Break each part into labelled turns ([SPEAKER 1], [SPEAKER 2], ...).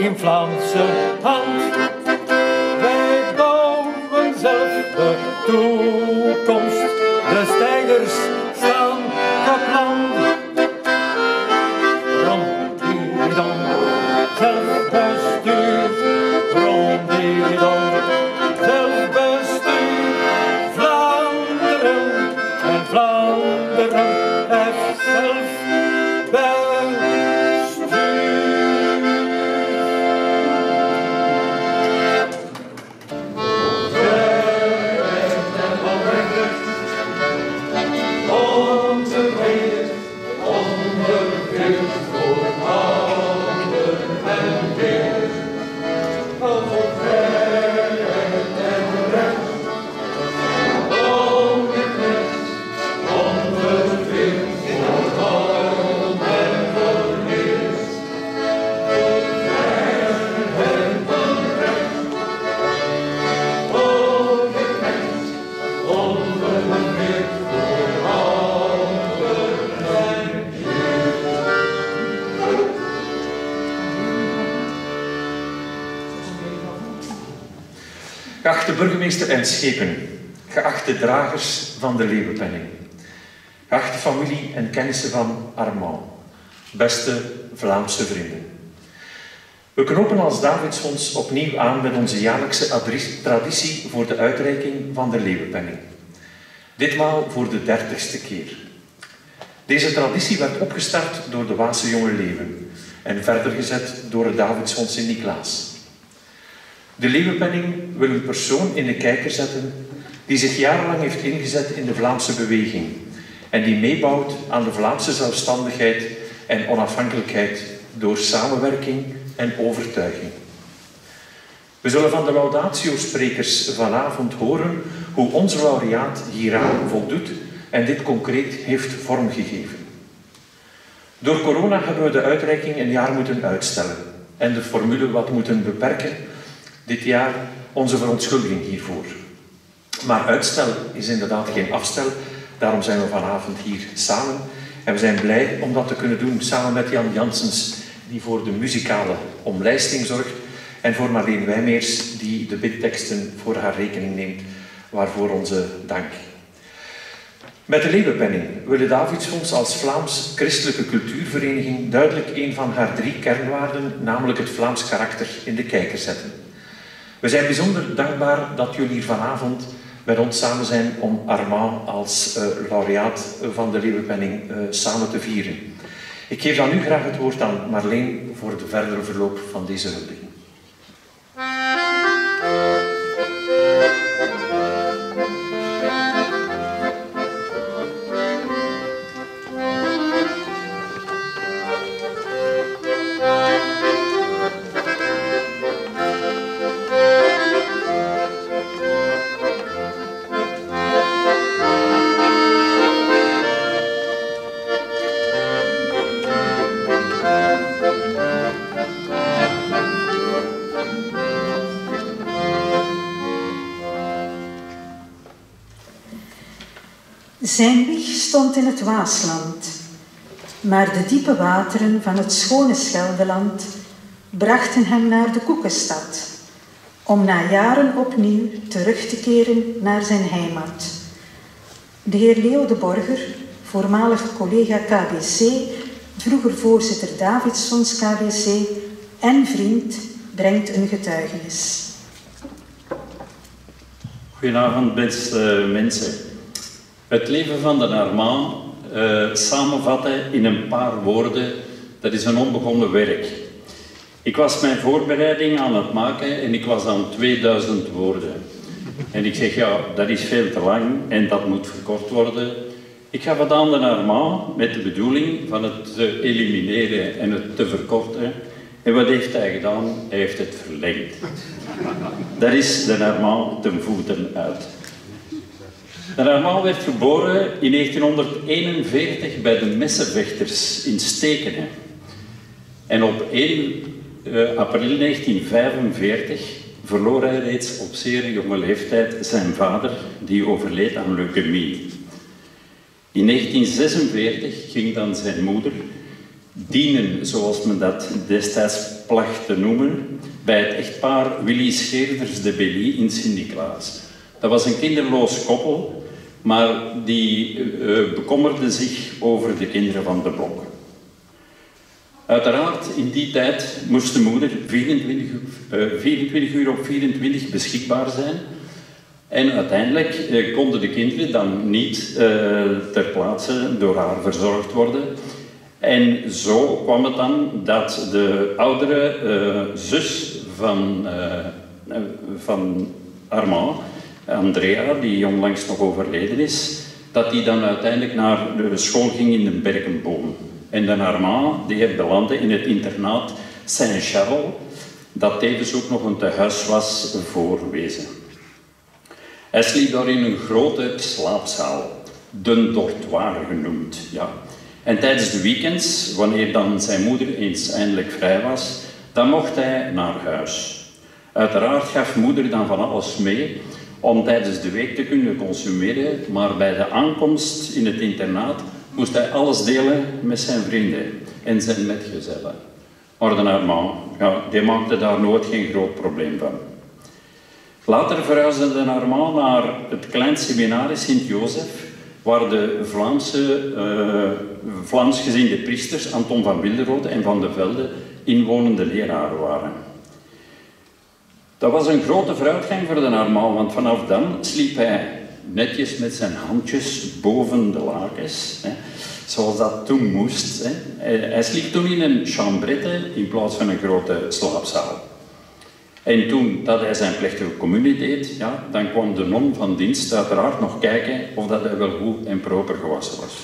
[SPEAKER 1] in
[SPEAKER 2] Burgemeester en schepen, geachte dragers van de leeuwenpenning, geachte familie en kennissen van Armand, beste Vlaamse vrienden. We knopen als Davidsfonds opnieuw aan met onze jaarlijkse traditie voor de uitreiking van de leeuwenpenning. Ditmaal voor de dertigste keer. Deze traditie werd opgestart door de Waase Jonge Leeuwen en verder gezet door het Davidsfonds Sint-Niklaas. De Leeuwenpenning wil een persoon in de kijker zetten die zich jarenlang heeft ingezet in de Vlaamse beweging en die meebouwt aan de Vlaamse zelfstandigheid en onafhankelijkheid door samenwerking en overtuiging. We zullen van de laudatio-sprekers vanavond horen hoe onze laureaat hieraan voldoet en dit concreet heeft vormgegeven. Door corona hebben we de uitreiking een jaar moeten uitstellen en de formule wat moeten beperken. Dit jaar onze verontschuldiging hiervoor. Maar uitstel is inderdaad geen afstel, daarom zijn we vanavond hier samen. En we zijn blij om dat te kunnen doen samen met Jan Janssens, die voor de muzikale omlijsting zorgt, en voor Marleen Wijmeers, die de bidteksten voor haar rekening neemt, waarvoor onze dank. Met de Leeuwenpenning wil de Davidsfonds als Vlaams christelijke cultuurvereniging duidelijk een van haar drie kernwaarden, namelijk het Vlaams karakter, in de kijker zetten. We zijn bijzonder dankbaar dat jullie hier vanavond met ons samen zijn om Armand als uh, laureaat van de Leeuwenpenning uh, samen te vieren. Ik geef dan nu graag het woord aan Marleen voor de verdere verloop van deze huldiging.
[SPEAKER 3] Zijn wieg stond in het Waasland, maar de diepe wateren van het schone Scheldeland brachten hem naar de Koekenstad, om na jaren opnieuw terug te keren naar zijn heimat. De heer Leo de Borger, voormalig collega KBC, vroeger voorzitter Davidsfonds KBC en vriend, brengt een getuigenis.
[SPEAKER 4] Goedenavond, beste mensen. Het leven van de Armand uh, samenvatten in een paar woorden, dat is een onbegonnen werk. Ik was mijn voorbereiding aan het maken en ik was aan 2000 woorden. En ik zeg, ja, dat is veel te lang en dat moet verkort worden. Ik gaf het aan de Armand met de bedoeling van het te elimineren en het te verkorten. En wat heeft hij gedaan? Hij heeft het verlengd. Daar is de Armand ten voeten uit. Armand werd geboren in 1941 bij de Messenvechters in Stekenen. En op 1 uh, april 1945 verloor hij reeds op zeer jonge leeftijd zijn vader, die overleed aan leukemie. In 1946 ging dan zijn moeder dienen, zoals men dat destijds placht te noemen, bij het echtpaar Willy Scheerders de Belly in Sint-Niklaas. Dat was een kinderloos koppel, maar die uh, bekommerde zich over de kinderen van de blok. Uiteraard, in die tijd moest de moeder 24, uh, 24 uur op 24 beschikbaar zijn. En uiteindelijk uh, konden de kinderen dan niet ter plaatse door haar verzorgd worden. En zo kwam het dan dat de oudere zus van, van Armand, Andrea, die onlangs nog overleden is, dat die dan uiteindelijk naar de school ging in de Berkenboom. En de Armand die belandde in het internaat Saint-Charles, dat tevens ook nog een tehuis was voor wezen. Hij sliep daar in een grote slaapzaal, de dortoir genoemd. Ja. En tijdens de weekends, wanneer dan zijn moeder eens eindelijk vrij was, dan mocht hij naar huis. Uiteraard gaf moeder dan van alles mee om tijdens de week te kunnen consumeren, maar bij de aankomst in het internaat moest hij alles delen met zijn vrienden en zijn metgezellen. Armand, ja, die maakte daar nooit geen groot probleem van. Later verhuisde de Armand naar het klein seminarie Sint-Jozef, waar de Vlaamse, uh, Vlaams priesters Anton van Wilderode en Van de Velde inwonende leraren waren. Dat was een grote vooruitgang voor de Armand, want vanaf dan sliep hij netjes met zijn handjes boven de lakens, hè, zoals dat toen moest. Hè. Hij sliep toen in een chambrette in plaats van een grote slaapzaal. En toen dat hij zijn plechtige communie deed, ja, dan kwam de non van dienst uiteraard nog kijken of dat hij wel goed en proper gewassen was.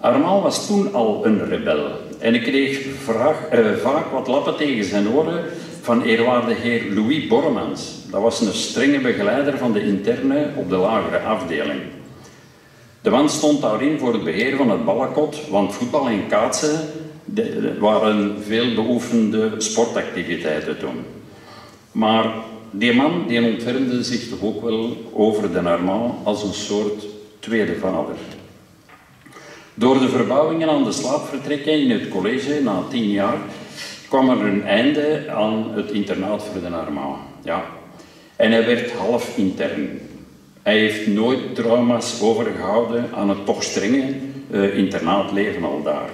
[SPEAKER 4] Armand was toen al een rebel en ik kreeg vraag, eh, vaak wat lappen tegen zijn oren van eerwaarde heer Louis Bormans. Dat was een strenge begeleider van de interne op de lagere afdeling. De man stond daarin voor het beheer van het ballakot, want voetbal en kaatsen waren veel beoefende sportactiviteiten toen. Maar die man die ontfermde zich toch ook wel over de Armand als een soort tweede vader. Door de verbouwingen aan de slaapvertrekken in het college na tien jaar kwam er een einde aan het internaat voor de Armand. Ja. En hij werd half intern. Hij heeft nooit trauma's overgehouden aan het toch strenge uh, internaatleven al daar.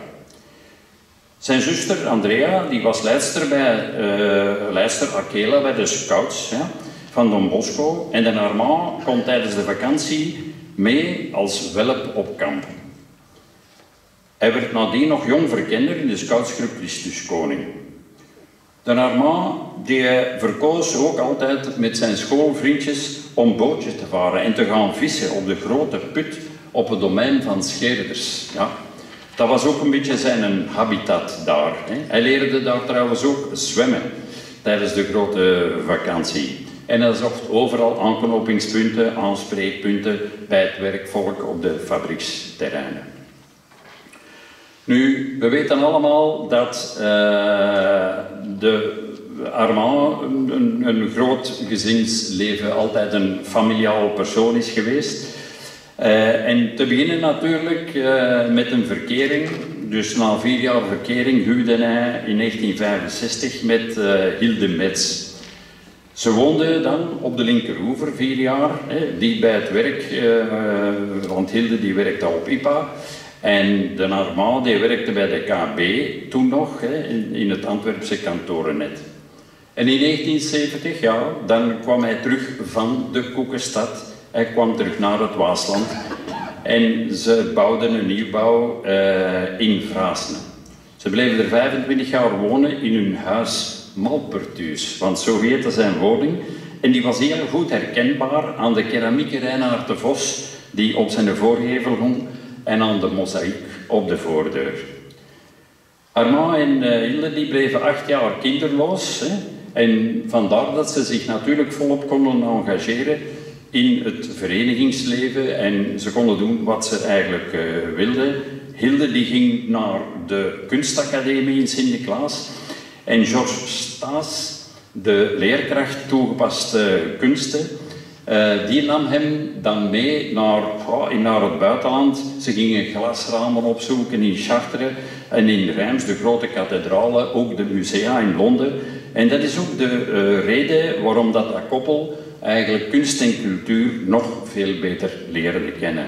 [SPEAKER 4] Zijn zuster Andrea, die was leidster bij uh, leidster Akela bij de scouts ja, van Don Bosco. En de Armand kon tijdens de vakantie mee als welp op kamp. Hij werd nadien nog jong verkender in de scoutsgroep Christus Koning. De Armand die verkoos ook altijd met zijn schoolvriendjes om bootjes te varen en te gaan vissen op de grote put op het domein van Scheerders. Ja. Dat was ook een beetje zijn habitat daar. Hè. Hij leerde daar trouwens ook zwemmen tijdens de grote vakantie. En hij zocht overal aanknopingspunten, aanspreekpunten bij het werkvolk op de fabrieksterreinen. Nu, we weten allemaal dat uh, de Armand een, een, groot gezinsleven, altijd een familiaal persoon is geweest. Uh, en te beginnen natuurlijk uh, met een verkering. Dus na vier jaar verkering huwde hij in 1965 met Hilde Metz. Ze woonde dan op de linkeroever vier jaar, hè, die bij het werk, want Hilde die werkte op IPA. En de Armand die werkte bij de KB toen nog, hè, in, het Antwerpse kantorennet. En in 1970, ja, dan kwam hij terug van de Koekenstad. Hij kwam terug naar het Waasland. En ze bouwden een nieuwbouw uh, in Vraasne. Ze bleven er 25 jaar wonen in hun huis Malpertuus, want zo heette zijn woning. En die was heel goed herkenbaar aan de keramieke Reinaard de Vos, die op zijn voorgevel hong en aan de mozaïek op de voordeur. Armand en uh, Hilde die bleven acht jaar kinderloos. Hè, en vandaar dat ze zich natuurlijk volop konden engageren in het verenigingsleven en ze konden doen wat ze eigenlijk uh, wilden. Hilde die ging naar de kunstacademie in Sint-Niklaas en Georges Staes de leerkracht toegepaste kunsten, uh, die nam hem dan mee naar, naar het buitenland. Ze gingen glasramen opzoeken in Chartres en in Reims, de grote kathedralen, ook de musea in Londen. En dat is ook de uh, reden waarom dat, dat koppel eigenlijk kunst en cultuur nog veel beter leren kennen.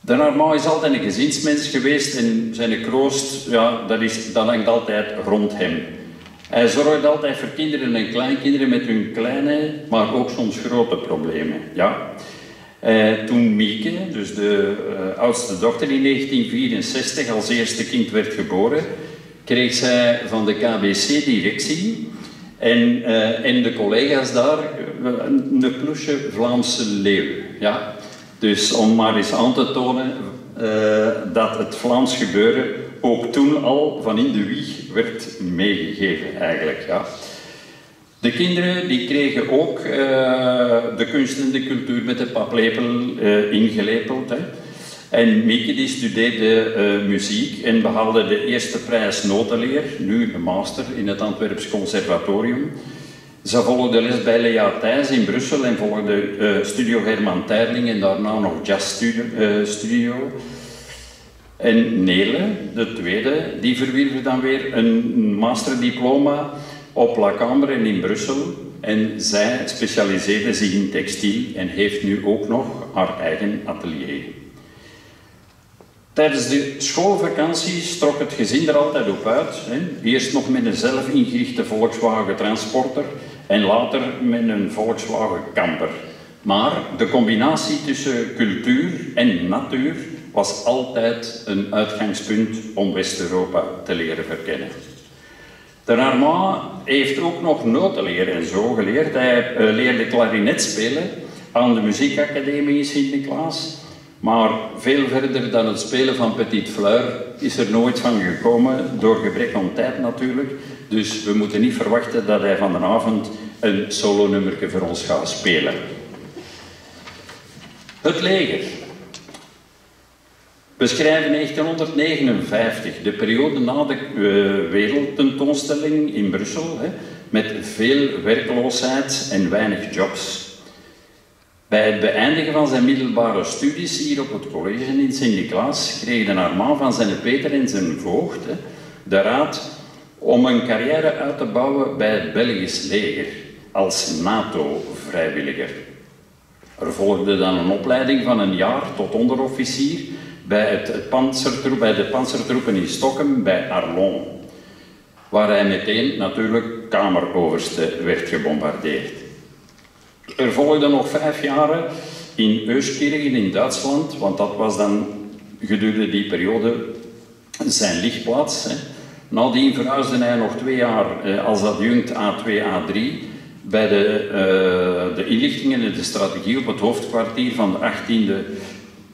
[SPEAKER 4] De Armand is altijd een gezinsmens geweest en zijn kroost, ja, dat, is, dat hangt altijd rond hem. Hij zorgt altijd voor kinderen en kleinkinderen met hun kleine, maar ook soms grote problemen. Ja. Eh, toen Mieke, dus de uh, oudste dochter in 1964, als eerste kind werd geboren, kreeg zij van de KBC-directie en, uh, en de collega's daar een, plusje Vlaamse leeuw. Ja. Dus om maar eens aan te tonen dat het Vlaams gebeuren ook toen al van in de wieg werd meegegeven eigenlijk. Ja. De kinderen die kregen ook uh, de kunst en de cultuur met de paplepel uh, ingelepeld. Hè. En Mieke die studeerde uh, muziek en behaalde de eerste prijs notenleer, nu de master in het Antwerps Conservatorium. Ze volgde les bij Lea Thijs in Brussel en volgde Studio Herman Terling en daarna nog Jazz studio. En Nele, de tweede, die verwierf dan weer een masterdiploma op La Cambre en in Brussel. En zij specialiseerde zich in textiel en heeft nu ook nog haar eigen atelier. Tijdens de schoolvakanties trok het gezin er altijd op uit. Hè. Eerst nog met een zelf ingerichte Volkswagen Transporter en later met een Volkswagen Camper. Maar de combinatie tussen cultuur en natuur was altijd een uitgangspunt om West-Europa te leren verkennen. De Armand heeft ook nog notenleer en zo geleerd. Hij uh, leerde klarinet spelen aan de muziekacademie in Sint-Niklaas. Maar veel verder dan het spelen van Petit Fleur is er nooit van gekomen, door gebrek aan tijd natuurlijk. Dus we moeten niet verwachten dat hij van de avond een solonummerke voor ons gaat spelen. Het leger. We schrijven 1959, de periode na de uh, wereldtentoonstelling in Brussel, hè, met veel werkloosheid en weinig jobs. Bij het beëindigen van zijn middelbare studies hier op het college in Sint-Niklaas kreeg de Armand van zijn Peter en zijn voogd hè, de raad om een carrière uit te bouwen bij het Belgisch leger als NATO-vrijwilliger. Er volgde dan een opleiding van een jaar tot onderofficier bij, het, het bij de panzertroepen in Stockholm bij Arlon, waar hij meteen natuurlijk kameroverste werd gebombardeerd. Er volgden nog vijf jaren in Euskirchen in Duitsland, want dat was dan gedurende die periode zijn lichtplaats. Hè. Nadien verhuisde hij nog twee jaar eh, als adjunct A2, A3 bij de, uh, de inlichtingen en de strategie op het hoofdkwartier van de 18e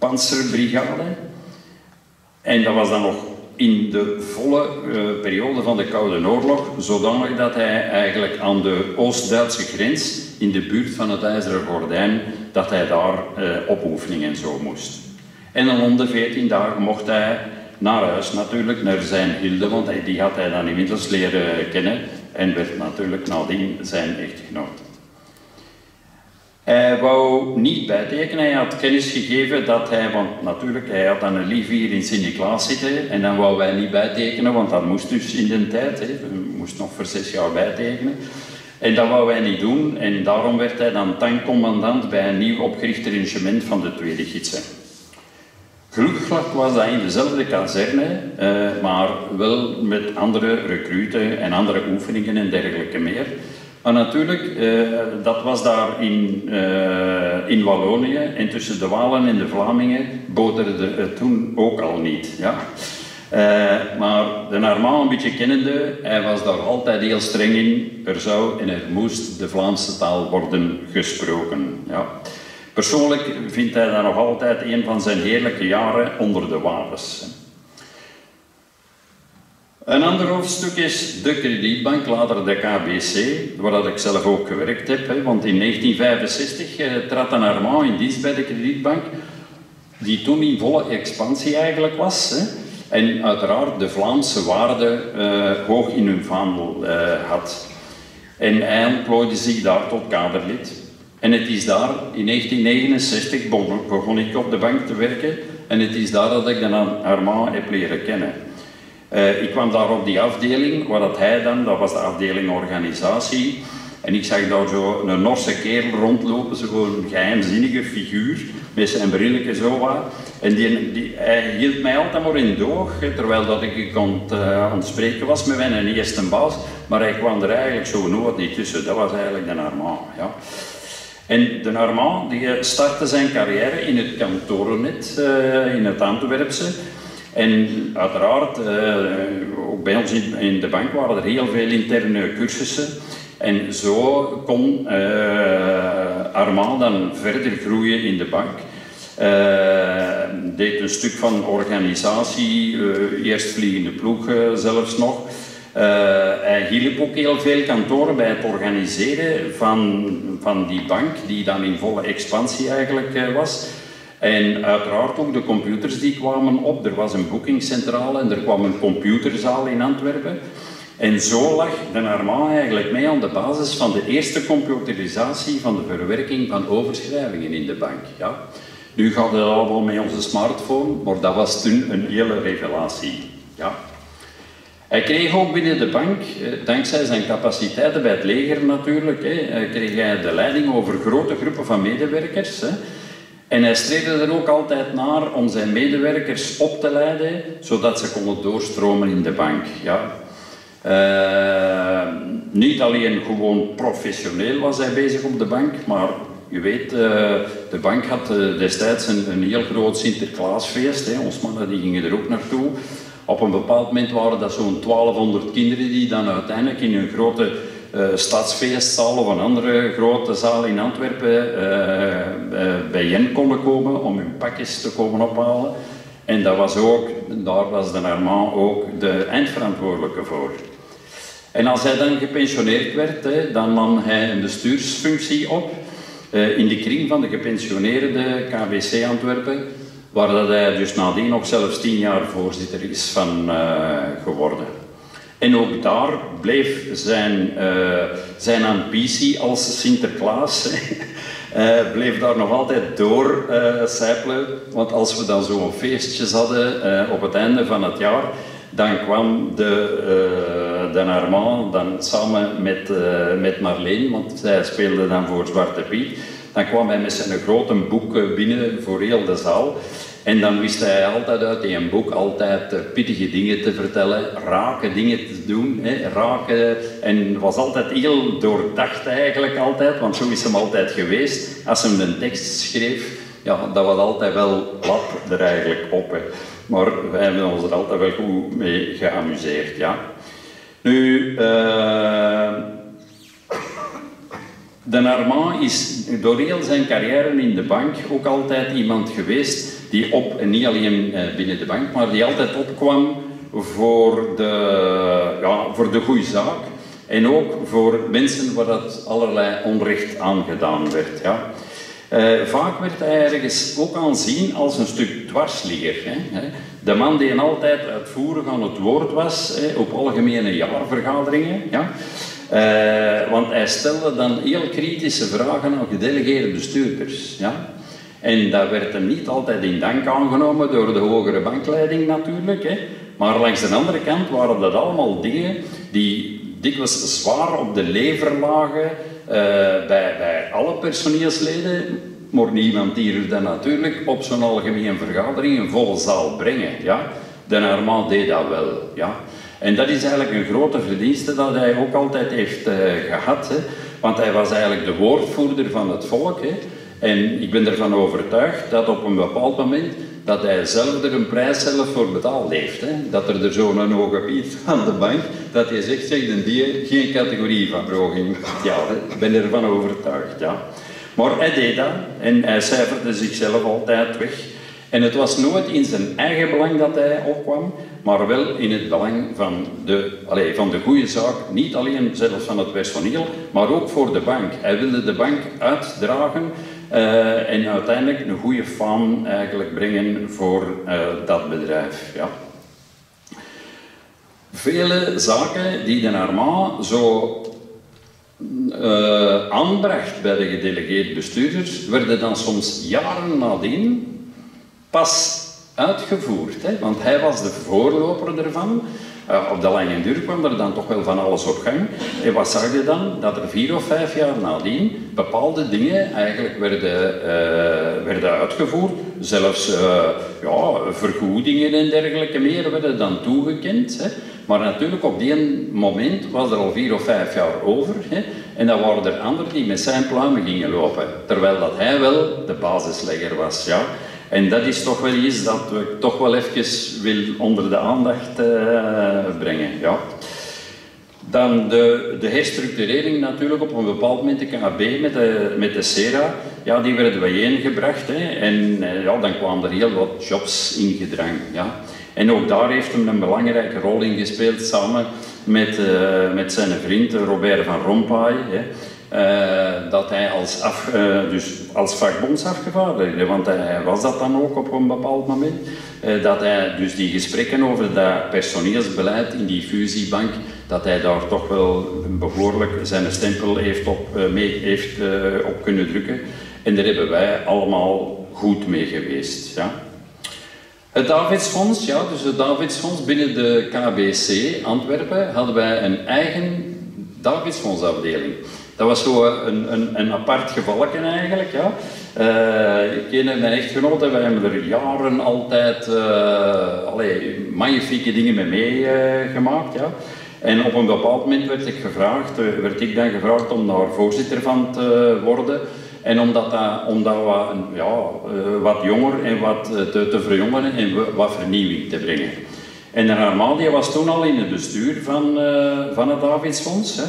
[SPEAKER 4] Panzerbrigade. En dat was dan nog in de volle uh, periode van de Koude Oorlog, zodanig dat hij eigenlijk aan de Oost-Duitse grens, in de buurt van het IJzeren Gordijn, dat hij daar uh, op oefening en zo moest. En dan om de 14 dagen mocht hij naar huis natuurlijk, naar zijn Hilde, want die had hij dan inmiddels leren kennen en werd natuurlijk nadien zijn echtgenoot. Hij wou niet bijtekenen, hij had kennis gegeven dat hij, want natuurlijk, hij had dan een lief hier in Sint-Niklaas zitten en dan wou wij niet bijtekenen, want dat moest dus in de tijd, hè. we moesten nog voor zes jaar bijtekenen. En dat wou wij niet doen en daarom werd hij dan tankcommandant bij een nieuw opgericht regiment van de Tweede Gidsen. Gelukkig was dat in dezelfde kazerne, uh, maar wel met andere recruten en andere oefeningen en dergelijke meer. Maar natuurlijk, uh, dat was daar in, uh, in Wallonië en tussen de Walen en de Vlamingen boterde het toen ook al niet. Ja. maar de Armand een beetje kennende, hij was daar altijd heel streng in. Er zou en er moest de Vlaamse taal worden gesproken. Ja. Persoonlijk vindt hij dat nog altijd een van zijn heerlijke jaren onder de wapens. Een ander hoofdstuk is de kredietbank, later de KBC, waar ik zelf ook gewerkt heb. Want in 1965 eh, trad een Armand in dienst bij de kredietbank, die toen in volle expansie eigenlijk was. En uiteraard de Vlaamse waarden hoog in hun vaandel had. En hij ontplooide zich daar tot kaderlid. En het is daar, in 1969 begon ik op de bank te werken. En het is daar dat ik dan Armand heb leren kennen. Uh, ik kwam daar op die afdeling, waar dat hij dan, dat was de afdeling organisatie. En ik zag daar zo een Norse kerel rondlopen, zo'n geheimzinnige figuur, met zijn brilletje zo wat. En die, die, hij hield mij altijd maar in doog, terwijl dat ik uh, aan het spreken was met mijn eerste baas. Maar hij kwam er eigenlijk zo nooit niet tussen. Dat was eigenlijk de Armand. Ja. En de Armand die startte zijn carrière in het kantorennet uh, in het Antwerpse. En uiteraard, uh, ook bij ons in, de bank waren er heel veel interne cursussen. En zo kon uh, Armand dan verder groeien in de bank. deed een stuk van organisatie, eerst vliegende ploeg zelfs nog. Uh, hij hielp ook heel veel kantoren bij het organiseren van, van die bank, die dan in volle expansie eigenlijk uh, was. En uiteraard ook de computers die kwamen op. Er was een boekingscentrale en er kwam een computerzaal in Antwerpen. En zo lag de Armand eigenlijk mee aan de basis van de eerste computerisatie van de verwerking van overschrijvingen in de bank. Ja. Nu gaat het allemaal met onze smartphone, maar dat was toen een hele revelatie. Ja. Hij kreeg ook binnen de bank, eh, dankzij zijn capaciteiten bij het leger natuurlijk, kreeg hij de leiding over grote groepen van medewerkers. En hij streefde er ook altijd naar om zijn medewerkers op te leiden, zodat ze konden doorstromen in de bank. Ja. Uh, niet alleen gewoon professioneel was hij bezig op de bank, maar je weet, uh, de bank had uh, destijds een, heel groot Sinterklaasfeest. Hè. Ons mannen die gingen er ook naartoe. Op een bepaald moment waren dat zo'n 1200 kinderen die dan uiteindelijk in een grote uh, stadsfeestzaal of een andere grote zaal in Antwerpen uh, uh, bijeen konden komen om hun pakjes te komen ophalen. En dat was ook, daar was de Armand ook de eindverantwoordelijke voor. En als hij dan gepensioneerd werd, hè, dan nam hij een bestuursfunctie op in de kring van de gepensioneerde KBC Antwerpen waar dat hij dus nadien nog zelfs tien jaar voorzitter is van geworden. En ook daar bleef zijn, uh, zijn ambitie als Sinterklaas, uh, bleef daar nog altijd door sijpelen. Want als we dan zo'n feestjes hadden op het einde van het jaar, dan kwam de, de Armand dan samen met, met Marleen, want zij speelde dan voor Zwarte Piet, dan kwam hij met zijn grote boek binnen voor heel de zaal. En dan wist hij altijd uit een boek altijd uh, pittige dingen te vertellen, rake dingen te doen, hè, rake, en was altijd heel doordacht eigenlijk altijd, want zo is hem altijd geweest. Als hij een tekst schreef, ja, dat was altijd wel lap er eigenlijk op. Hè. Maar wij hebben ons er altijd wel goed mee geamuseerd, ja. Nu, uh, de Armand is door heel zijn carrière in de bank ook altijd iemand geweest die op, en niet alleen eh, binnen de bank, maar die altijd opkwam voor de, ja, voor de goede zaak. En ook voor mensen waar dat allerlei onrecht aangedaan werd. Ja. Uh, vaak werd hij ergens ook aanzien als een stuk dwarsligger. Hè. De man die altijd uitvoerig aan het woord was hè, op algemene jaarvergaderingen. Ja. Uh, want hij stelde dan heel kritische vragen aan gedelegeerde bestuurders. Ja. En dat werd hem niet altijd in dank aangenomen door de hogere bankleiding natuurlijk. Hè. Maar langs de andere kant waren dat allemaal dingen die dikwijls zwaar op de lever lagen uh, bij, bij alle personeelsleden. Maar niemand die dat natuurlijk op zo'n algemene vergadering een volle zaal brengen. Ja. De Armand deed dat wel. Ja. En dat is eigenlijk een grote verdienste dat hij ook altijd heeft uh, gehad. Hè. Want hij was eigenlijk de woordvoerder van het volk. Hè. En ik ben ervan overtuigd dat op een bepaald moment dat hij zelf er een prijs zelf voor betaald heeft. Hè. Dat er, er zo'n hoge piet aan de bank, dat hij zegt, zegt een die geen categorie van verhoging. Ja, ik ben ervan overtuigd, ja. Maar hij deed dat en hij cijferde zichzelf altijd weg. En het was nooit in zijn eigen belang dat hij opkwam, maar wel in het belang van de, van de goede zaak. Niet alleen zelfs van het personeel, maar ook voor de bank. Hij wilde de bank uitdragen uh, en uiteindelijk een goede faam eigenlijk brengen voor uh, dat bedrijf. Ja. vele zaken die de Armand zo uh, aanbracht bij de gedelegeerd bestuurders, werden dan soms jaren nadien pas uitgevoerd. Hè? Want hij was de voorloper ervan. Uh, op de lange duur kwam er dan toch wel van alles op gang. En wat zag je dan? Dat er vier of vijf jaar nadien bepaalde dingen eigenlijk werden, uh, werden uitgevoerd. Zelfs uh, ja, vergoedingen en dergelijke meer werden dan toegekend. Hè. Maar natuurlijk op die moment was er al vier of vijf jaar over. Hè. En dan waren er anderen die met zijn pluimen gingen lopen. Terwijl dat hij wel de basislegger was. Ja. En dat is toch wel iets dat we toch wel even wil onder de aandacht uh, brengen. Ja. Dan de, de herstructurering natuurlijk op een bepaald moment, de KB met de, met de SERA, ja, die werden bijeengebracht. Hè, en uh, ja, dan kwamen er heel wat jobs in gedrang. Ja. En ook daar heeft hem een belangrijke rol in gespeeld, samen met, uh, met zijn vriend Robert van Rompuy. Hè. Uh, dat hij als, af, uh, dus als vakbondsafgevaardigde, want hij was dat dan ook op een bepaald moment, uh, dat hij dus die gesprekken over dat personeelsbeleid in die fusiebank, dat hij daar toch wel behoorlijk zijn stempel heeft op, mee heeft, op kunnen drukken. En daar hebben wij allemaal goed mee geweest. Ja. Het Davidsfonds, ja, dus het Davidsfonds binnen de KBC Antwerpen hadden wij een eigen Davidsfondsafdeling. Dat was zo een, een, een apart gevalken eigenlijk. Ja. Uh, ik ken mijn echtgenote, wij hebben er jaren altijd uh, magnifieke dingen mee meegemaakt. Uh, ja. En op een bepaald moment werd ik, gevraagd, werd ik dan gevraagd om daar voorzitter van te worden. En omdat dat, omdat we ja, wat jonger en wat te, te verjongeren en wat vernieuwing te brengen. En de was toen al in het bestuur van, van het Davidsfonds. Hè.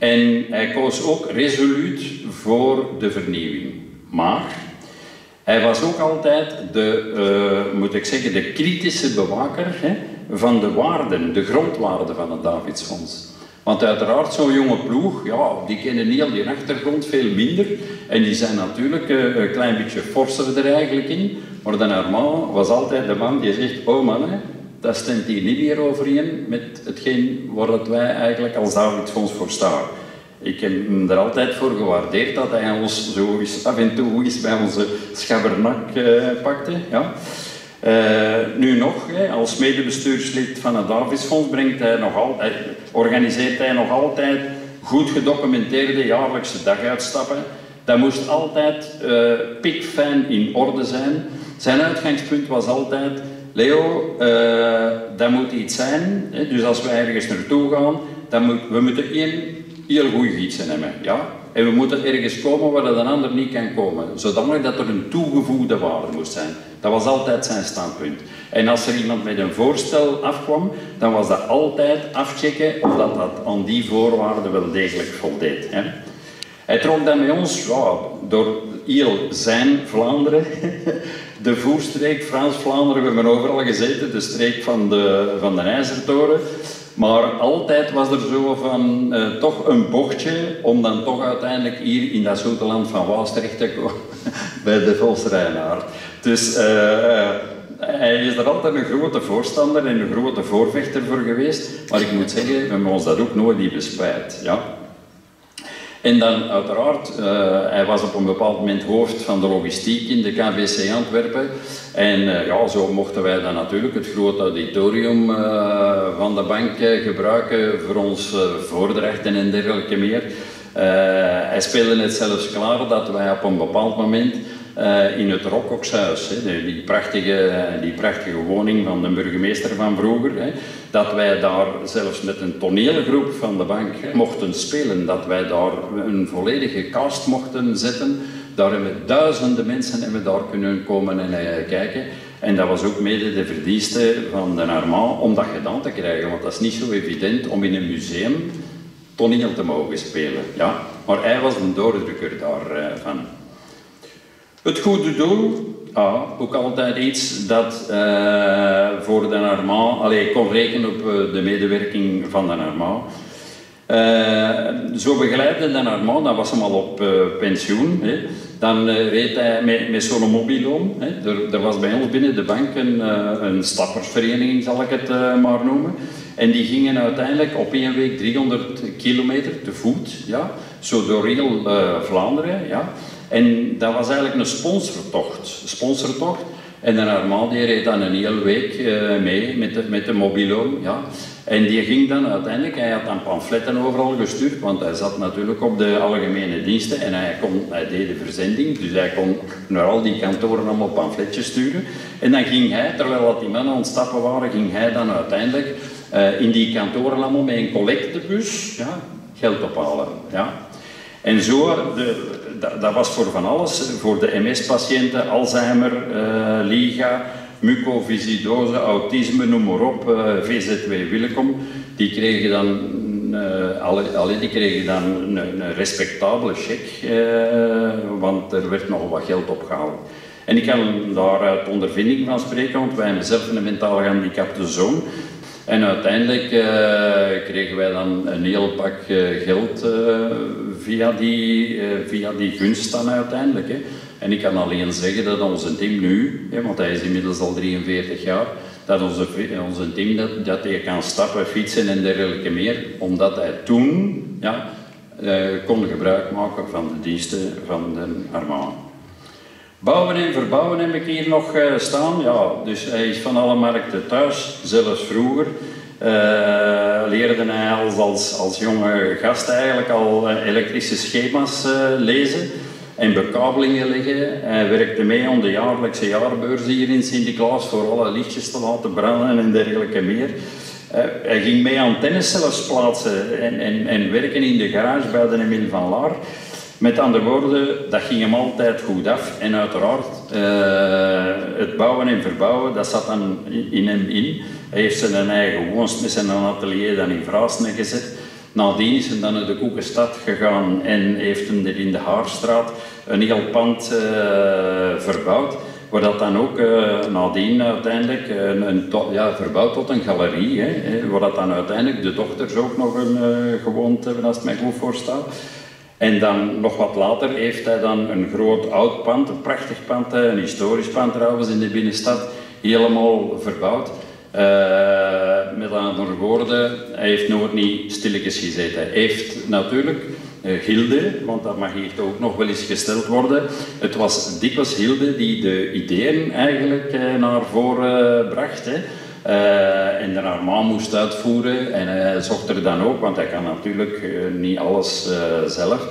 [SPEAKER 4] En hij koos ook resoluut voor de vernieuwing. Maar hij was ook altijd de, uh, moet ik zeggen, de kritische bewaker hè, van de waarden, de grondwaarden van het Davidsfonds. Want uiteraard, zo'n jonge ploeg, ja, die kennen heel die achtergrond veel minder. En die zijn natuurlijk uh, een klein beetje forser er eigenlijk in. Maar de Armand was altijd de man die zegt, oh man, hè, dat stemt hier niet meer overeen met hetgeen waar wij eigenlijk als Davidsfonds voor staan. Ik heb hem er altijd voor gewaardeerd dat hij ons zo eens af en toe eens bij onze schabbernak uh, pakte. Ja. Uh, nu nog, hè, als medebestuurslid van het Davidsfonds brengt hij nog altijd, organiseert hij nog altijd goed gedocumenteerde jaarlijkse daguitstappen. Dat moest altijd uh, pikfijn in orde zijn. Zijn uitgangspunt was altijd, Leo, uh, dat moet iets zijn. Hè, dus als we ergens naartoe gaan, dan we moeten één heel goede fietsen hebben. Ja? En we moeten ergens komen waar een ander niet kan komen. Zodanig dat er een toegevoegde waarde moest zijn. Dat was altijd zijn standpunt. En als er iemand met een voorstel afkwam, dan was dat altijd afchecken of dat, dat aan die voorwaarden wel degelijk voldeed. Hè? Hij trok dan met ons ja, door heel zijn Vlaanderen, de voerstreek Frans-Vlaanderen, we hebben overal gezeten, de streek van de, van de IJzertoren. Maar altijd was er zo van uh, toch een bochtje om dan toch uiteindelijk hier in dat zoete land van Waas terecht te komen bij de Volsreinaard. Dus uh, uh, hij is er altijd een grote voorstander en een grote voorvechter voor geweest. Maar ik moet zeggen, we hebben ons dat ook nooit niet bespijt. Ja? En dan uiteraard, uh, hij was op een bepaald moment hoofd van de logistiek in de KBC Antwerpen. En uh, ja, zo mochten wij dan natuurlijk het grote auditorium uh, van de bank gebruiken voor ons voordrachten en dergelijke meer. hij speelde het zelfs klaar dat wij op een bepaald moment uh, in het Rokokshuis, die, prachtige, die prachtige woning van de burgemeester van vroeger, dat wij daar zelfs met een toneelgroep van de bank mochten spelen, dat wij daar een volledige cast mochten zetten. Daar hebben duizenden mensen hebben daar kunnen komen en uh, kijken. En dat was ook mede de verdienste van de Armand om dat gedaan te krijgen, want dat is niet zo evident om in een museum toneel te mogen spelen. Ja? Maar hij was een doordrukker daarvan. Uh, het goede doel, ook altijd iets dat uh, voor de Armand, allee, kon rekenen op uh, de medewerking van de Armand. Uh, zo begeleidde de Armand, dat was hem al op pensioen, hè, dan reed hij met, met zo'n mobiloom. Er, was bij ons binnen de bank een, een stappersvereniging, zal ik het maar noemen. En die gingen uiteindelijk op één week 300 kilometer te voet, ja, zo door heel Vlaanderen. Ja. En dat was eigenlijk een sponsortocht. sponsortocht. En de Armand reed dan een hele week mee met de, met de mobiloom. Ja. En die ging dan uiteindelijk, hij had dan pamfletten overal gestuurd, want hij zat natuurlijk op de algemene diensten en hij, kon, hij deed de verzending, dus hij kon naar al die kantoren allemaal pamfletjes sturen. En dan ging hij, terwijl dat die mannen ontstappen waren, ging hij dan uiteindelijk uh, in die kantoren allemaal met een collectebus ja, geld ophalen. Ja. En zo, de, dat, was voor van alles, voor de MS-patiënten, Alzheimer, uh, Liga, mucoviscidose, autisme, noem maar op, uh, VZW Willem, die kregen dan, uh, alle, alle, die kregen dan een, respectabele check, uh, want er werd nogal wat geld opgehaald. En ik kan daar uit ondervinding van spreken, want wij hebben zelf een mentaal gehandicapte zoon. En uiteindelijk kregen wij dan een heel pak geld via, die, via die gunst dan uiteindelijk. Hè. En ik kan alleen zeggen dat onze team nu, want hij is inmiddels al 43 jaar, dat onze, onze team dat, dat hij kan stappen, fietsen en dergelijke meer, omdat hij toen ja, eh, kon gebruik maken van de diensten van de Armand. Bouwen en verbouwen heb ik hier nog uh, staan. Ja, dus hij is van alle markten thuis, zelfs vroeger. Uh, leerde hij als, als, als jonge gast eigenlijk al uh, elektrische schema's lezen en bekabelingen leggen. Hij werkte mee aan de jaarlijkse jaarbeurs hier in Sint-Niklaas voor alle lichtjes te laten branden en dergelijke meer. Hij ging mee antennes zelfs plaatsen en, en, en werken in de garage bij de Emil van Laar. Met andere woorden, dat ging hem altijd goed af. En uiteraard, uh, het bouwen en verbouwen, dat zat dan in hem in. Hij heeft zijn eigen woonst met zijn atelier dan in Vraasne gezet. Nadien is hij dan naar de Koekenstad gegaan en heeft hem er in de Haarstraat een heel pand uh, verbouwd. Waar dat dan ook uh, nadien uiteindelijk een, een ja, verbouwd tot een galerie. Hè, waar dat dan uiteindelijk de dochters ook nog een, gewoond hebben, als het mij goed voorstaat. En dan nog wat later heeft hij dan een groot oud pand, een prachtig pand, een historisch pand trouwens in de binnenstad, helemaal verbouwd. Uh, met andere woorden, hij heeft nooit niet stilletjes gezeten. Hij heeft natuurlijk uh, Hilde, want dat mag hier ook nog wel eens gesteld worden. Het was dikwijls Hilde die de ideeën eigenlijk uh, naar voren bracht. Hè. En de Armand moest uitvoeren en hij zocht er dan ook, want hij kan natuurlijk niet alles zelf.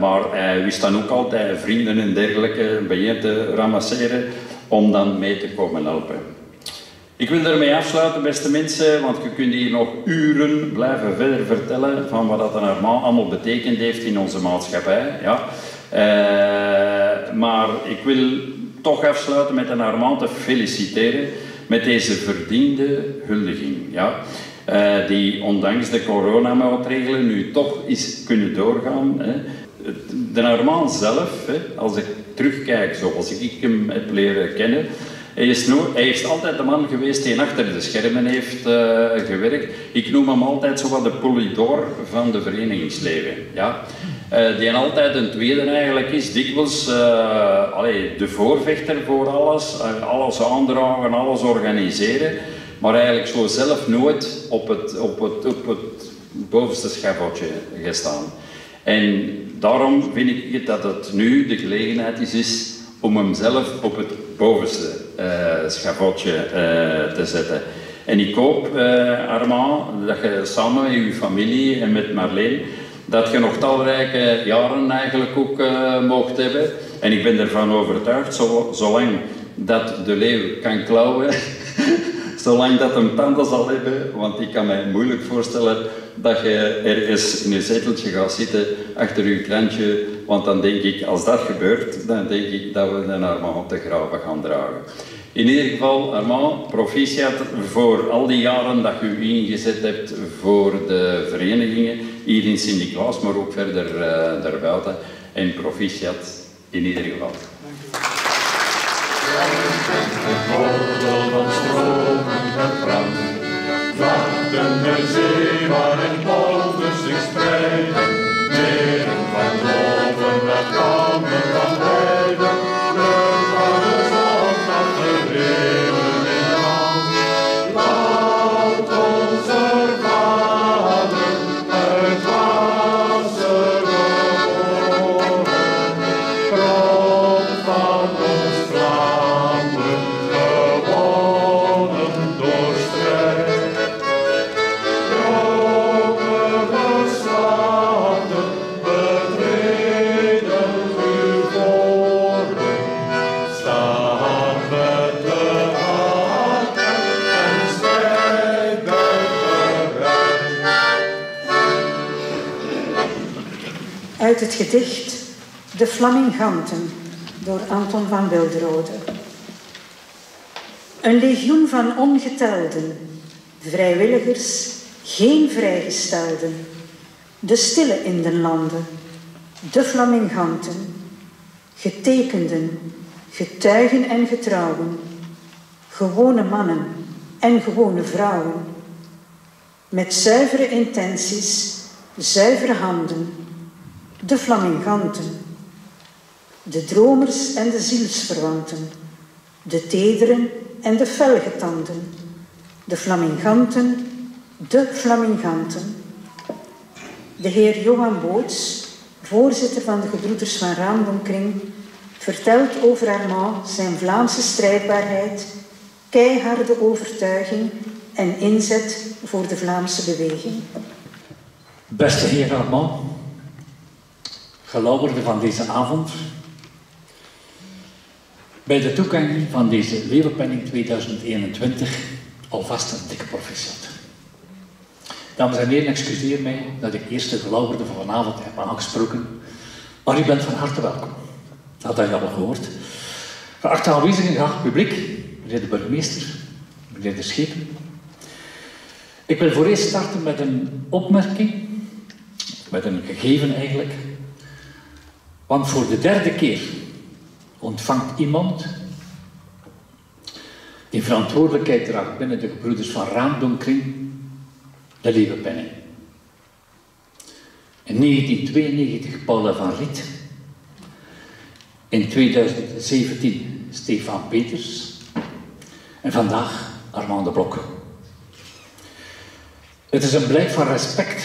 [SPEAKER 4] maar hij wist dan ook altijd vrienden en dergelijke bijeen te ramasseren om dan mee te komen helpen. Ik wil ermee afsluiten, beste mensen, want je kunt hier nog uren blijven verder vertellen van wat dat Armand allemaal betekend heeft in onze maatschappij. Ja. Maar ik wil toch afsluiten met een Armand te feliciteren met deze verdiende huldiging. Ja. Uh, die ondanks de coronamaatregelen nu toch is kunnen doorgaan. Hè. De Armand zelf, hè, als ik terugkijk zoals ik hem heb leren kennen, hij is, hij is altijd de man geweest die achter de schermen heeft uh, gewerkt. Ik noem hem altijd zo wat de polydor van de verenigingsleven. Ja? Uh, die altijd een tweede eigenlijk is, dikwijls uh, de voorvechter voor alles, alles aandragen, alles organiseren, maar eigenlijk zo zelf nooit op het, op het, op het bovenste schavotje gestaan. En daarom vind ik dat het nu de gelegenheid is, is om hem zelf op het bovenste schavotje te zetten. En ik hoop, Armand, dat je samen met je familie en met Marleen, dat je nog talrijke jaren eigenlijk ook mocht hebben. En ik ben ervan overtuigd, zo, zolang dat de leeuw kan klauwen, zolang dat een tanden zal hebben, want ik kan me moeilijk voorstellen dat je ergens in een zeteltje gaat zitten achter je krantje, want dan denk ik, als dat gebeurt, dan denk ik dat we een Armand te graven gaan dragen. In ieder geval, Armand, proficiat voor al die jaren dat je ingezet hebt voor de verenigingen hier in Sint-Niklaas, maar ook verder uh, daarbuiten. En proficiat in ieder geval.
[SPEAKER 1] Vlakten der zee
[SPEAKER 3] De Flaminganten door Anton van Wilderode. Een legioen van ongetelden, vrijwilligers, geen vrijgestelden, de stille in de landen, de flaminganten, getekenden, getuigen en getrouwen, gewone mannen en gewone vrouwen, met zuivere intenties, zuivere handen, de flaminganten, de dromers en de zielsverwanten, de tederen en de felgetanden, de flaminganten, de flaminganten. De heer Johan Boots, voorzitter van de gebroeders van Raamdomkring, vertelt over Armand zijn Vlaamse strijdbaarheid, keiharde overtuiging en inzet voor de Vlaamse beweging.
[SPEAKER 5] Beste heer Armand, gelauwerde van deze avond, bij de toekenning van deze Leeuwenpenning 2021 alvast een dikke proficiat. Dames en heren, excuseer mij dat ik eerst de gelauwerde van vanavond heb aangesproken, maar u bent van harte welkom. Dat had je al gehoord. Geachte aanwezigen, geacht publiek, meneer de burgemeester, meneer de schepen. Ik wil voor eerst starten met een opmerking, met een gegeven eigenlijk. Want voor de derde keer ontvangt iemand die verantwoordelijkheid draagt binnen de gebroeders van Raamdonkring de Leeuwenpenning. In 1992 Paula van Riet. In 2017 Stefan Peters. En vandaag Armand de Blok. Het is een blijk van respect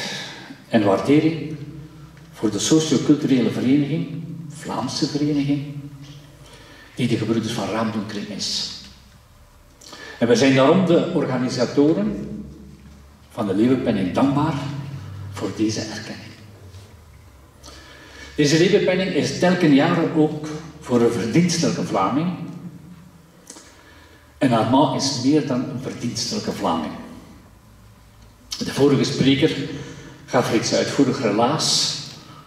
[SPEAKER 5] en waardering voor de socioculturele vereniging, Vlaamse vereniging, die de gebroeders van Raamdonkring is. En we zijn daarom de organisatoren van de Leeuwenpenning dankbaar voor deze erkenning. Deze Leeuwenpenning is telkens jaren ook voor een verdienstelijke Vlaming. En Armand is meer dan een verdienstelijke Vlaming. De vorige spreker gaf reeds uitvoerig relaas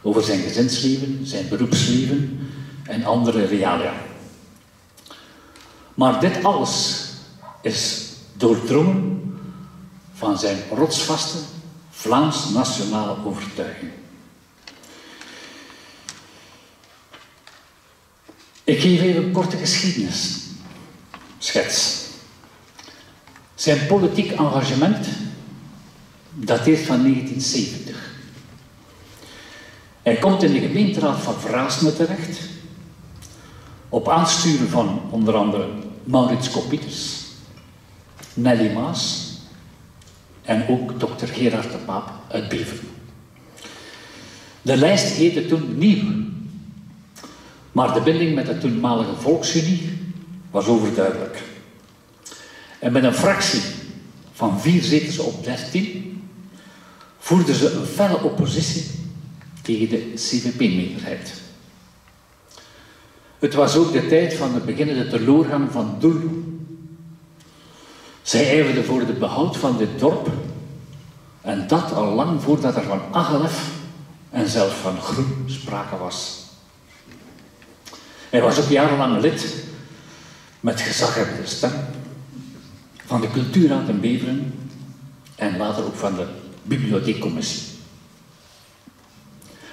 [SPEAKER 5] over zijn gezinsleven, zijn beroepsleven en andere realia. Maar dit alles is doordrongen van zijn rotsvaste Vlaams-nationale overtuiging. Ik geef even een korte geschiedenis. Schets. Zijn politiek engagement dateert van 1970. Hij komt in de gemeenteraad van Vraasne terecht, op aansturen van onder andere Maurits Kopieters, Nelly Maas en ook dokter Gerard de Paap uit Beveren. De lijst heette toen Nieuw, maar de binding met de toenmalige Volksunie was overduidelijk. En met een fractie van vier zetels op dertien voerden ze een felle oppositie tegen de CVP-meerderheid. Het was ook de tijd van het beginnende teloorgang van Doel. Zij ijverden voor het behoud van dit dorp en dat al lang voordat er van Agelef en zelfs van Groen sprake was. Hij was ook jarenlang lid met gezaghebbende stem van de Cultuurraad in Beveren en later ook van de Bibliotheekcommissie.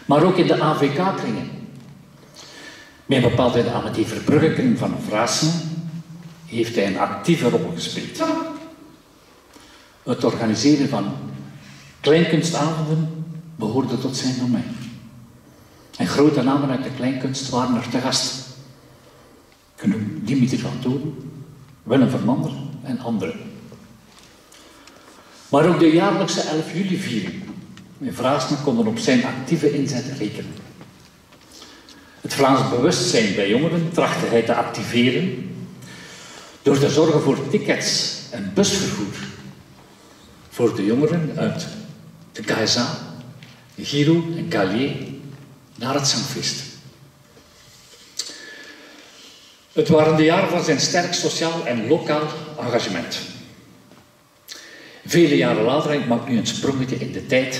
[SPEAKER 5] Maar ook in de AVK-kringen. Meer bepaald in de Verbrugge-kring van Vrassen heeft hij een actieve rol gespeeld. Het organiseren van kleinkunstavonden behoorde tot zijn domein. En grote namen uit de kleinkunst waren er te gast. Genoeg Dimitri van Toren, Willem Vermander en anderen. Maar ook de jaarlijkse 11 juli viering in Vraasne konden op zijn actieve inzet rekenen. Het Vlaams bewustzijn bij jongeren trachtte hij te activeren door te zorgen voor tickets en busvervoer voor de jongeren uit de KSA, Giro en Calier naar het zangfeest. Het waren de jaren van zijn sterk sociaal en lokaal engagement. Vele jaren later, ik maak nu een sprongetje in de tijd,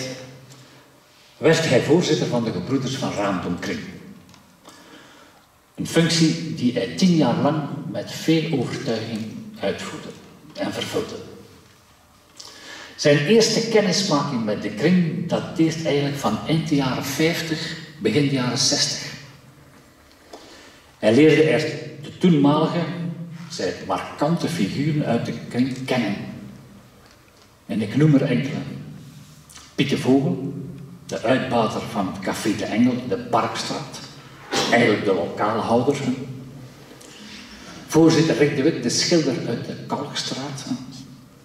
[SPEAKER 5] werd hij voorzitter van de gebroeders van Raamdomkring. Een functie die hij tien jaar lang met veel overtuiging uitvoerde en vervulde. Zijn eerste kennismaking met de kring dateert eigenlijk van eind de jaren 50, begin de jaren 60. Hij leerde er de toenmalige, zij markante figuren uit de kring kennen. En ik noem er enkele. Pieter Vogel, de uitbater van het Café de Engel in de Parkstraat, eigenlijk de lokale houder. Voorzitter Rick de Wit, de schilder uit de Kalkstraat.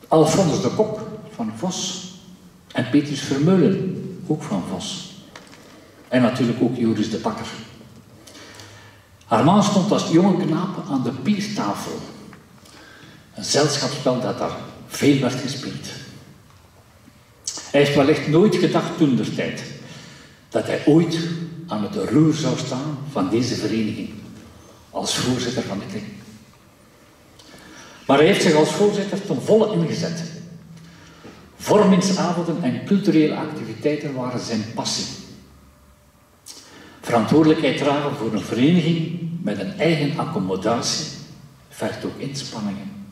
[SPEAKER 5] Alfons de Kok van Vos. En Petrus Vermeulen, ook van Vos. En natuurlijk ook Joris de Bakker. Armand stond als jonge knaap aan de biertafel. Een gezelschapsspel dat daar veel werd gespeeld. Hij heeft wellicht nooit gedacht toen der tijd dat hij ooit aan het roer zou staan van deze vereniging als voorzitter van de kring. Maar hij heeft zich als voorzitter ten volle ingezet. Vormingsavonden en culturele activiteiten waren zijn passie. Verantwoordelijkheid dragen voor een vereniging met een eigen accommodatie vergt ook inspanningen.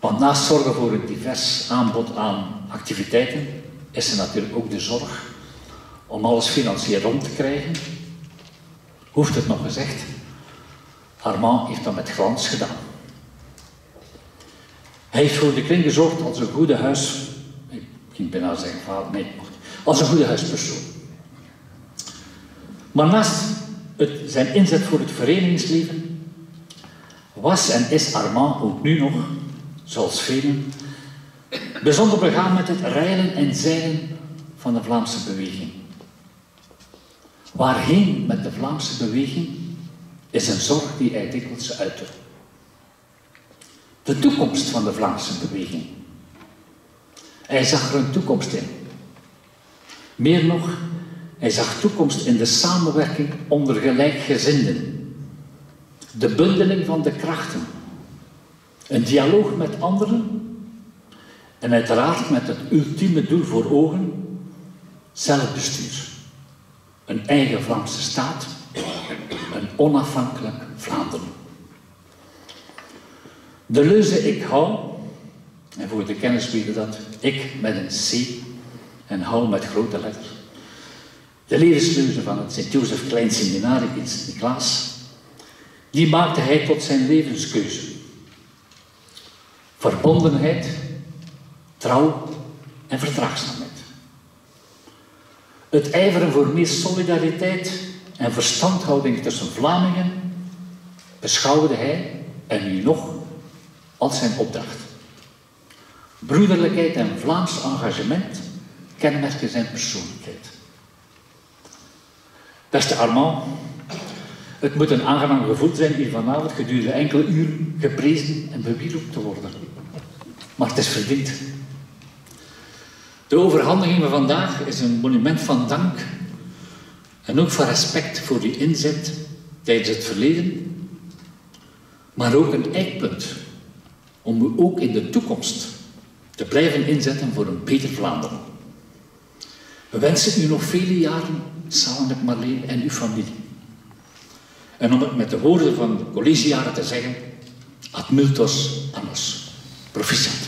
[SPEAKER 5] Want naast zorgen voor een divers aanbod aan activiteiten is er natuurlijk ook de zorg om alles financieel rond te krijgen. Hoeft het nog gezegd, Armand heeft dat met glans gedaan. Hij heeft voor de kring gezorgd als een goede huis... Ik ging bijna zeggen vader, nee, als een goede huispersoon. Maar naast het, zijn inzet voor het verenigingsleven was en is Armand ook nu nog, zoals velen, bijzonder begaan met het rijden en zeilen van de Vlaamse beweging. Waarheen met de Vlaamse beweging is een zorg die hij dikwijls uitte. De toekomst van de Vlaamse beweging. Hij zag er een toekomst in. Meer nog, hij zag toekomst in de samenwerking onder gelijkgezinden. De bundeling van de krachten. Een dialoog met anderen. En uiteraard met het ultieme doel voor ogen, zelfbestuur. Een eigen Vlaamse staat, een onafhankelijk Vlaanderen. De leuze ik hou, en voor de kennis weten dat, ik met een C en hou met grote letters. De levensleuze van het Sint-Jozef Klein Seminari in Sint-Niklaas, die maakte hij tot zijn levenskeuze. Verbondenheid, trouw en verdraagzaamheid. Het ijveren voor meer solidariteit en verstandhouding tussen Vlamingen beschouwde hij, en nu nog, als zijn opdracht. Broederlijkheid en Vlaams engagement kenmerken zijn persoonlijkheid. Beste Armand, het moet een aangenaam gevoel zijn hier vanavond gedurende enkele uren geprezen en bewierookt te worden. Maar het is verdiend. De overhandiging van vandaag is een monument van dank en ook van respect voor uw inzet tijdens het verleden, maar ook een eikpunt om u ook in de toekomst te blijven inzetten voor een beter Vlaanderen. We wensen u nog vele jaren samen met Marleen en uw familie. En om het met de woorden van de collegejaren te zeggen, ad multos annos. Proficiat.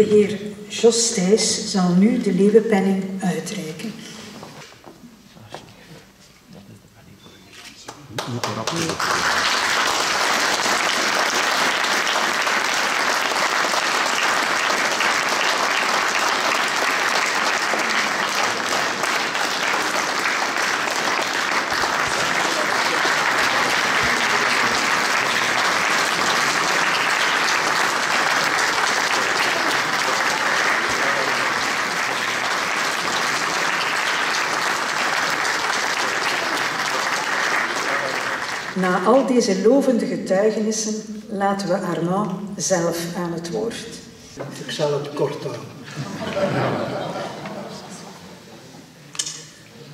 [SPEAKER 1] De
[SPEAKER 3] heer Jos Thijs zal nu de leeuwenpenning uitreiken. Na al deze lovende getuigenissen laten we Armand zelf aan het woord.
[SPEAKER 6] Ik zal het kort houden.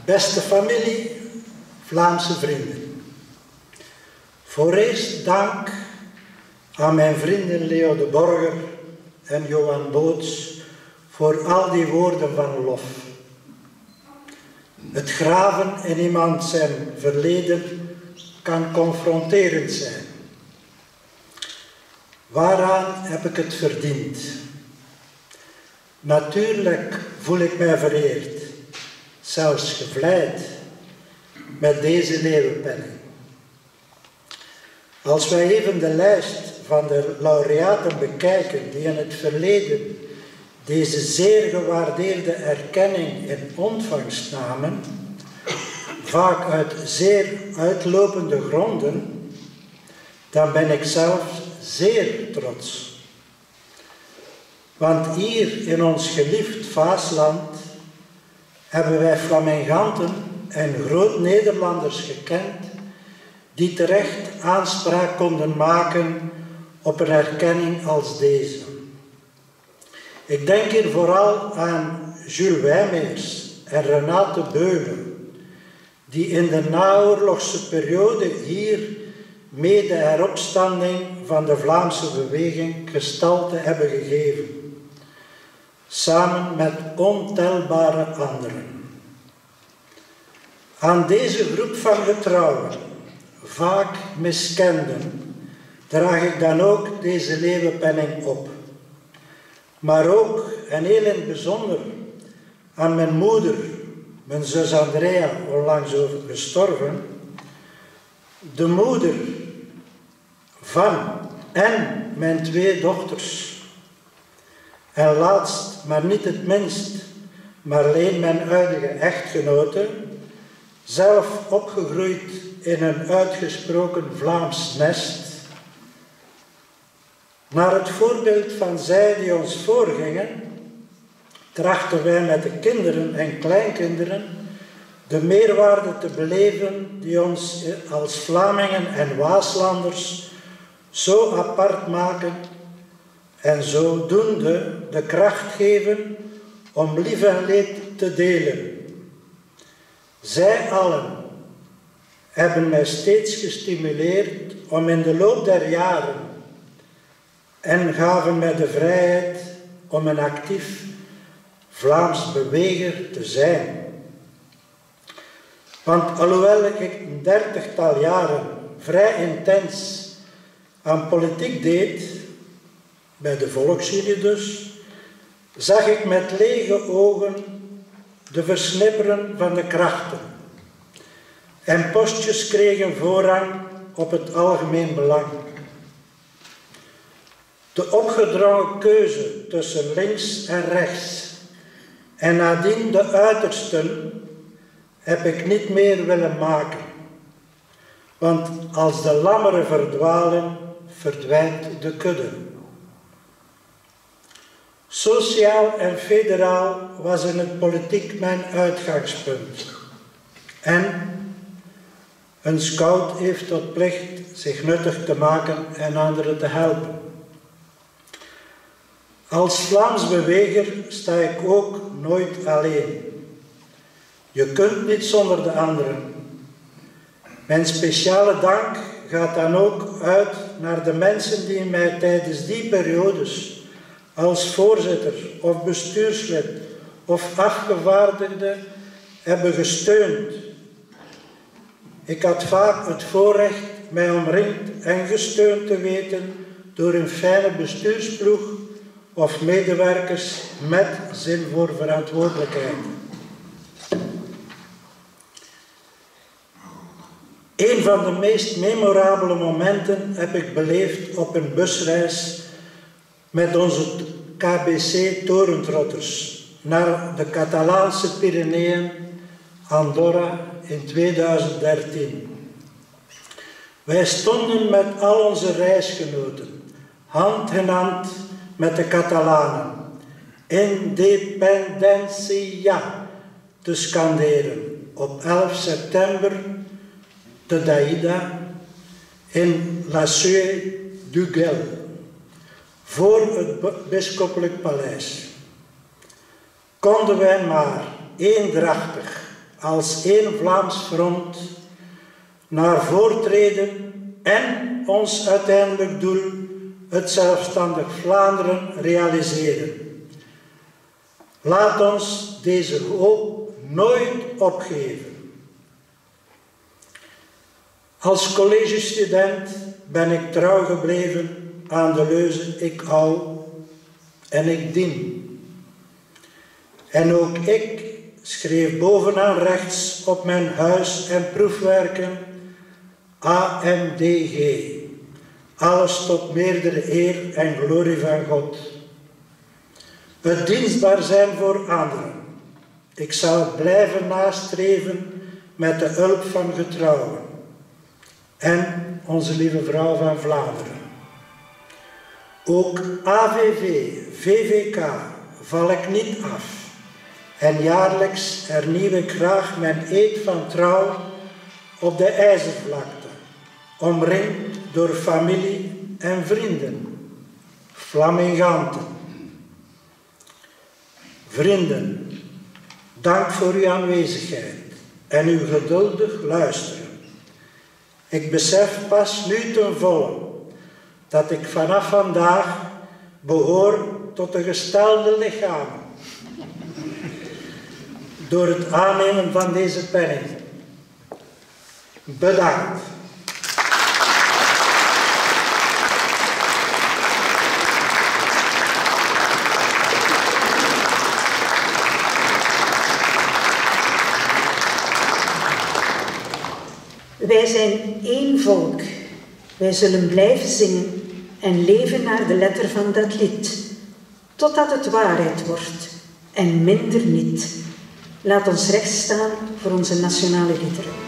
[SPEAKER 6] Beste familie, Vlaamse vrienden. Voor eerst dank aan mijn vrienden Leo de Borger en Johan Boots voor al die woorden van lof. Het graven in iemand zijn verleden kan confronterend zijn. Waaraan heb ik het verdiend? Natuurlijk voel ik mij vereerd, zelfs gevleid, met deze leeuwenpenning. Als wij even de lijst van de laureaten bekijken die in het verleden deze zeer gewaardeerde erkenning in ontvangst namen, vaak uit zeer uitlopende gronden, dan ben ik zelf zeer trots. Want hier in ons geliefd Vaasland hebben wij Flamenganten en Groot-Nederlanders gekend die terecht aanspraak konden maken op een erkenning als deze. Ik denk hier vooral aan Jules Wijmeers en Renate Beulen, die in de naoorlogse periode hier mee de heropstanding van de Vlaamse beweging gestalte hebben gegeven, samen met ontelbare anderen. Aan deze groep van getrouwen, vaak miskenden, draag ik dan ook deze leeuwenpenning op. Maar ook, en heel in het bijzonder, aan mijn moeder, mijn zus Andrea, onlangs over gestorven, de moeder van en mijn twee dochters. En laatst, maar niet het minst, maar alleen mijn huidige echtgenote, zelf opgegroeid in een uitgesproken Vlaams nest, naar het voorbeeld van zij die ons voorgingen, trachten wij met de kinderen en kleinkinderen de meerwaarde te beleven die ons als Vlamingen en Waaslanders zo apart maken en zodoende de kracht geven om lief en leed te delen. Zij allen hebben mij steeds gestimuleerd om in de loop der jaren en gaven mij de vrijheid om een actief Vlaams beweger te zijn. Want alhoewel ik een dertigtal jaren vrij intens aan politiek deed, bij de Volksjury dus, zag ik met lege ogen de versnipperen van de krachten. En postjes kregen voorrang op het algemeen belang. De opgedrongen keuze tussen links en rechts en nadien de uitersten heb ik niet meer willen maken. Want als de lammeren verdwalen, verdwijnt de kudde. Sociaal en federaal was in het politiek mijn uitgangspunt. En een scout heeft tot plicht zich nuttig te maken en anderen te helpen. Als Vlaams beweger sta ik ook nooit alleen. Je kunt niet zonder de anderen. Mijn speciale dank gaat dan ook uit naar de mensen die mij tijdens die periodes als voorzitter of bestuurslid of afgevaardigde hebben gesteund. Ik had vaak het voorrecht mij omringd en gesteund te weten door een fijne bestuursploeg of medewerkers met zin voor verantwoordelijkheid. Een van de meest memorabele momenten heb ik beleefd op een busreis met onze KBC Torentrotters naar de Catalaanse Pyreneeën, Andorra in 2013. Wij stonden met al onze reisgenoten, hand in hand met de Catalanen, Independencia te scanderen op 11 september de Daïda in La Sueur du Gel voor het bisschoppelijk paleis. Konden wij maar eendrachtig als één Vlaams front naar voortreden en ons uiteindelijk doel, het zelfstandig Vlaanderen, realiseren. Laat ons deze hoop nooit opgeven. Als collegestudent ben ik trouw gebleven aan de leuze ik hou en ik dien. En ook ik schreef bovenaan rechts op mijn huis- en proefwerken AMDG. Alles tot meerdere eer en glorie van God. Het dienstbaar zijn voor anderen. Ik zal blijven nastreven met de hulp van getrouwen. En onze lieve vrouw van Vlaanderen. Ook AVV, VVK val ik niet af. En jaarlijks hernieuw ik graag mijn eed van trouw op de ijzervlakte, omringd door familie en vrienden, flaminganten. Vrienden, dank voor uw aanwezigheid en uw geduldig luisteren. Ik besef pas nu ten volle dat ik vanaf vandaag behoor tot de gestelde lichamen. Door het aannemen van deze penning. Bedankt.
[SPEAKER 3] Wij zijn één volk. Wij zullen blijven zingen en leven naar de letter van dat lied, totdat het waarheid wordt en minder niet. Laat ons recht staan voor onze nationale liederen.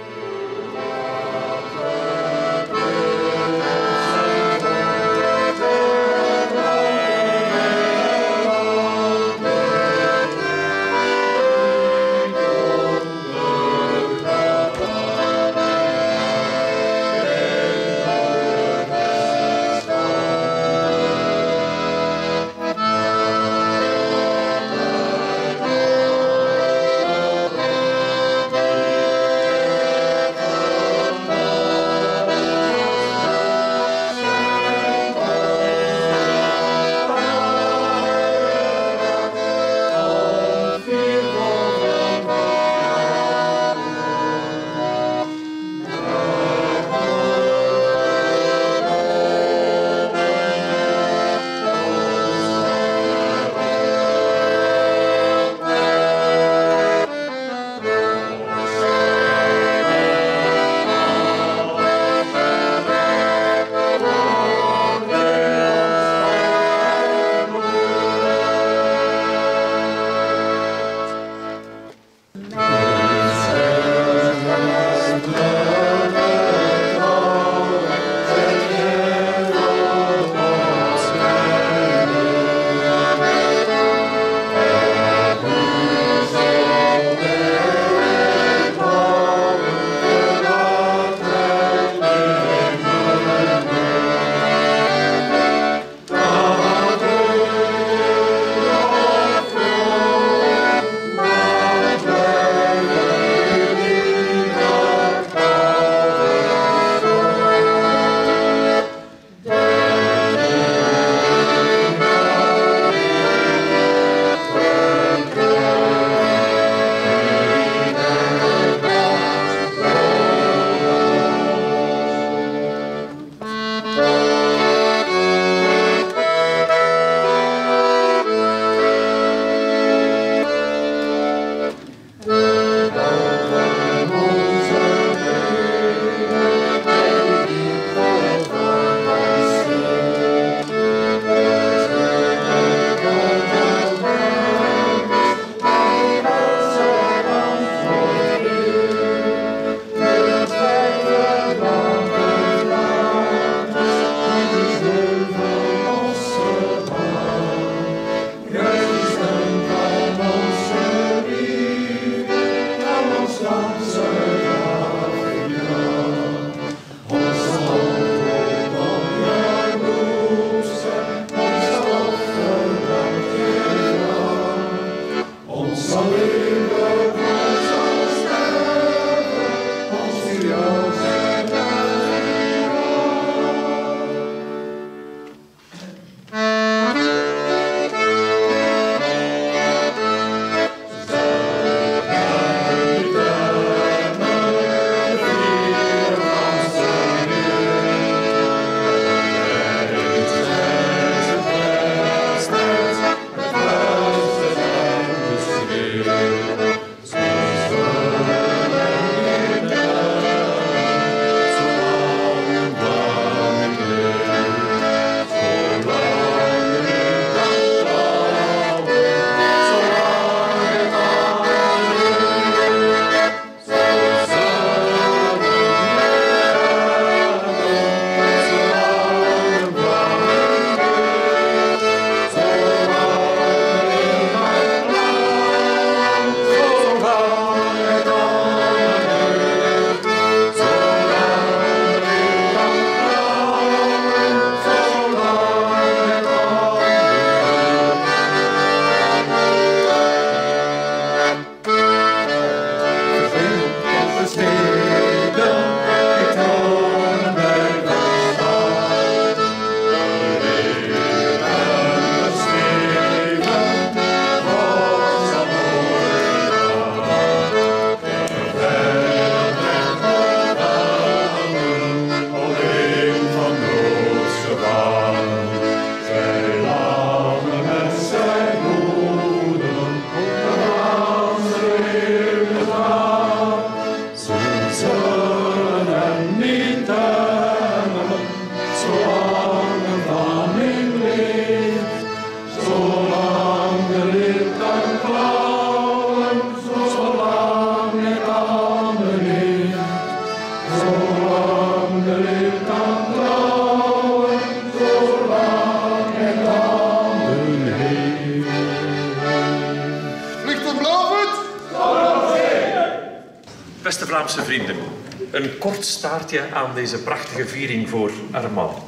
[SPEAKER 2] Kort staartje aan deze prachtige viering voor Armand.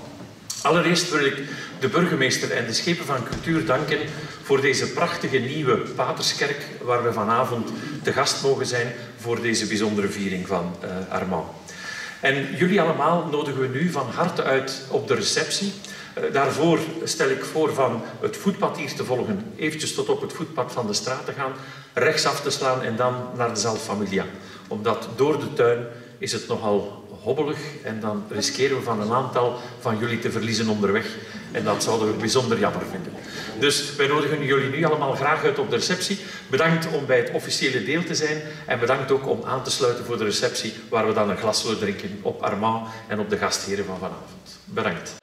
[SPEAKER 2] Allereerst wil ik de burgemeester en de schepen van cultuur danken voor deze prachtige nieuwe Paterskerk waar we vanavond te gast mogen zijn voor deze bijzondere viering van uh, Armand. En jullie allemaal nodigen we nu van harte uit op de receptie. Uh, daarvoor stel ik voor van het voetpad hier te volgen, eventjes tot op het voetpad van de straat te gaan, rechtsaf te slaan en dan naar de zaal Familia. Omdat door de tuin is het nogal hobbelig en dan riskeren we van een aantal van jullie te verliezen onderweg. En dat zouden we bijzonder jammer vinden. Dus wij nodigen jullie nu allemaal graag uit op de receptie. Bedankt om bij het officiële deel te zijn en bedankt ook om aan te sluiten voor de receptie waar we dan een glas zullen drinken op Armand en op de gastheren van vanavond. Bedankt.